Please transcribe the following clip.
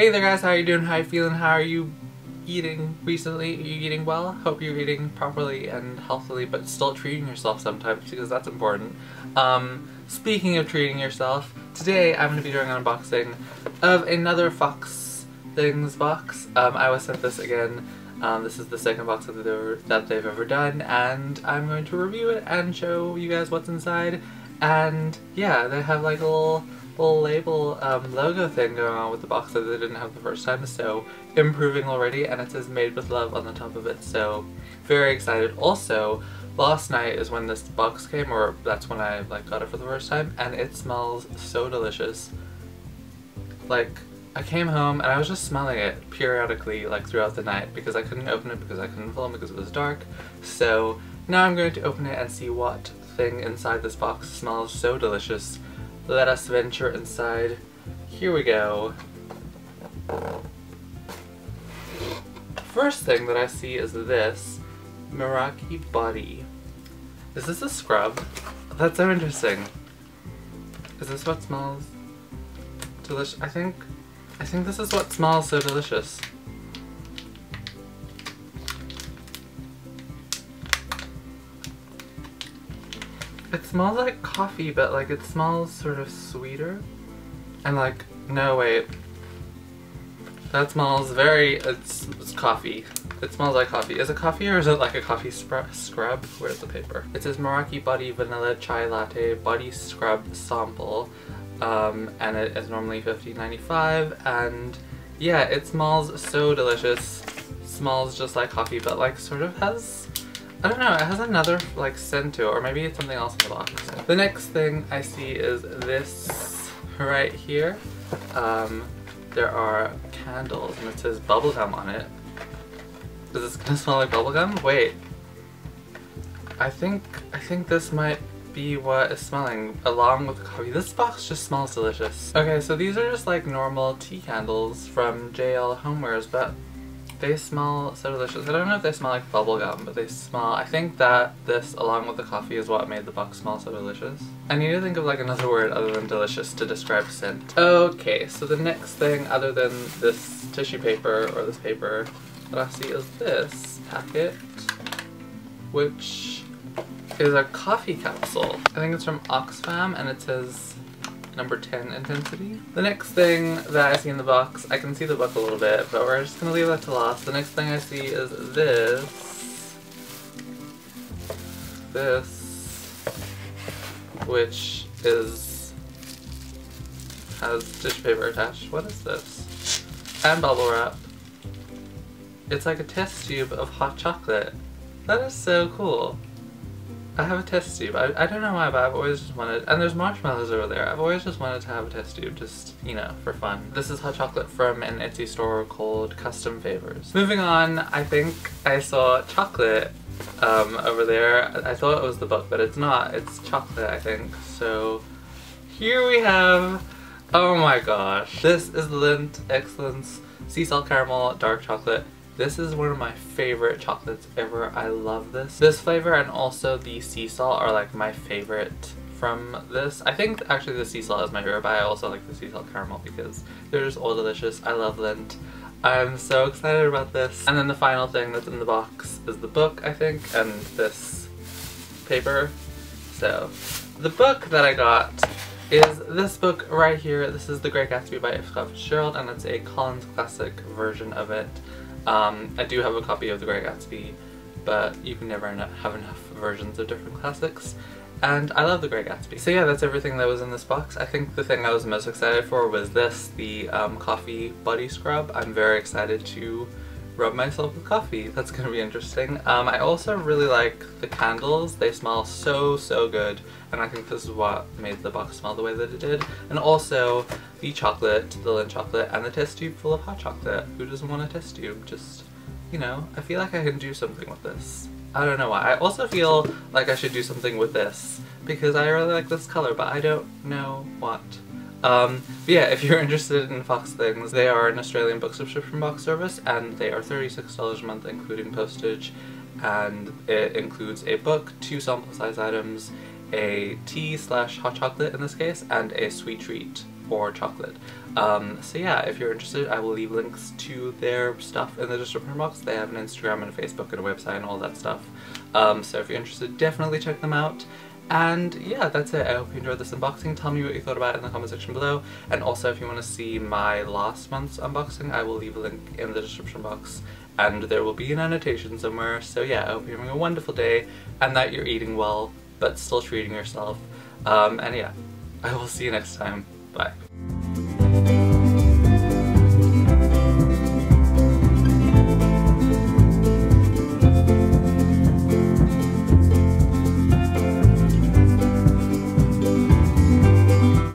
Hey there guys, how are you doing? How are you feeling? How are you eating recently? Are you eating well? Hope you're eating properly and healthily, but still treating yourself sometimes because that's important. Um, speaking of treating yourself, today I'm going to be doing an unboxing of another Fox Things box. Um, I was sent this again. Um, this is the second box that, that they've ever done, and I'm going to review it and show you guys what's inside. And yeah, they have like a little little label um, logo thing going on with the box that they didn't have the first time, so improving already, and it says made with love on the top of it, so very excited. Also, last night is when this box came, or that's when I like got it for the first time, and it smells so delicious. Like, I came home and I was just smelling it periodically like throughout the night because I couldn't open it because I couldn't film because it was dark. So now I'm going to open it and see what thing inside this box smells so delicious let us venture inside. Here we go. First thing that I see is this Meraki Body. Is this a scrub? That's so interesting. Is this what smells delicious? I think, I think this is what smells so delicious. It smells like coffee, but like it smells sort of sweeter. And like, no wait. That smells very, it's, it's coffee. It smells like coffee. Is it coffee or is it like a coffee scrub? Where's the paper? It says Meraki Body Vanilla Chai Latte Body Scrub Sample. Um, and it is normally $15.95 and yeah, it smells so delicious. Smells just like coffee but like sort of has I don't know, it has another like scent to it, or maybe it's something else in the box. The next thing I see is this right here. Um, there are candles and it says bubblegum on it. Is this gonna smell like bubblegum? Wait. I think, I think this might be what is smelling along with the coffee. This box just smells delicious. Okay, so these are just like normal tea candles from JL Homewares, but they smell so delicious. I don't know if they smell like bubblegum, but they smell... I think that this, along with the coffee, is what made the box smell so delicious. I need to think of like another word other than delicious to describe scent. Okay, so the next thing other than this tissue paper or this paper that I see is this packet, which is a coffee capsule. I think it's from Oxfam and it says number 10 intensity. The next thing that I see in the box, I can see the book a little bit, but we're just gonna leave that to last. The next thing I see is this. This. Which is has tissue paper attached. What is this? And bubble wrap. It's like a test tube of hot chocolate. That is so cool. I have a test tube. I, I don't know why, but I've always just wanted, and there's marshmallows over there. I've always just wanted to have a test tube, just, you know, for fun. This is hot chocolate from an Etsy store called Custom Favors. Moving on, I think I saw chocolate um, over there. I thought it was the book, but it's not. It's chocolate, I think. So here we have, oh my gosh. This is Lindt Excellence Sea Salt Caramel Dark Chocolate this is one of my favorite chocolates ever. I love this. This flavor and also the sea salt are like my favorite from this. I think actually the sea salt is my favorite, but I also like the sea salt caramel because they're just all delicious. I love Lindt. I'm so excited about this. And then the final thing that's in the box is the book, I think, and this paper. So, the book that I got is this book right here. This is The Great Gatsby by F. Scott Fitzgerald, and it's a Collins Classic version of it. Um, I do have a copy of The Great Gatsby, but you can never have enough versions of different classics. And I love The Great Gatsby. So yeah, that's everything that was in this box. I think the thing I was most excited for was this, the um, coffee body scrub. I'm very excited to rub myself with coffee. That's gonna be interesting. Um, I also really like the candles. They smell so, so good. And I think this is what made the box smell the way that it did. And also the chocolate, the Lindt chocolate, and the test tube full of hot chocolate. Who doesn't want a test tube? Just, you know, I feel like I can do something with this. I don't know why. I also feel like I should do something with this because I really like this color, but I don't know what. Um, but yeah, if you're interested in Fox Things, they are an Australian book subscription box service and they are $36 a month including postage and it includes a book, two sample size items, a tea slash hot chocolate in this case, and a sweet treat or chocolate. Um, so yeah, if you're interested, I will leave links to their stuff in the description box. They have an Instagram and a Facebook and a website and all that stuff. Um, so if you're interested, definitely check them out. And yeah, that's it. I hope you enjoyed this unboxing. Tell me what you thought about it in the comment section below. And also if you want to see my last month's unboxing, I will leave a link in the description box. And there will be an annotation somewhere. So yeah, I hope you're having a wonderful day and that you're eating well, but still treating yourself. Um, and yeah, I will see you next time. Bye.